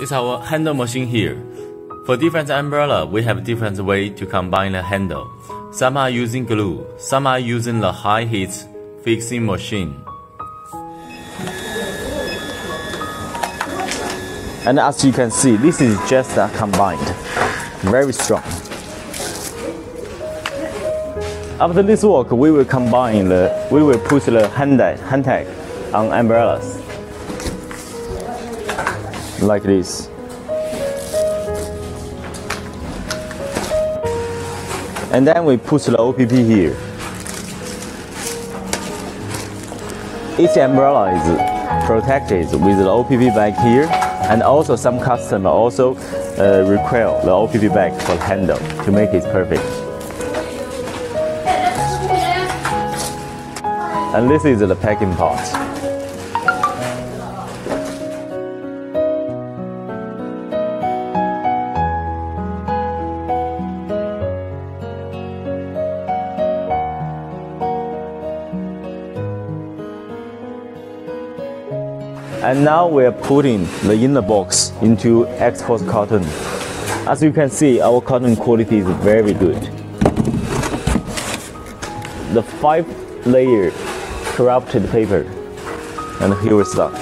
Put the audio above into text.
It's our handle machine here. For different umbrella, we have different way to combine the handle. Some are using glue, some are using the high heat fixing machine. And as you can see, this is just uh, combined, very strong. After this work, we will combine the, we will put the hand, tag, hand tag on umbrellas. Like this. And then we put the OPP here. Each umbrella is protected with the OPP bag here and also some customer also uh, require the OPP bag for the handle to make it perfect. And this is the packing part. And now we are putting the inner box into export cotton. As you can see, our cotton quality is very good. The five layer corrupted paper. And here we start.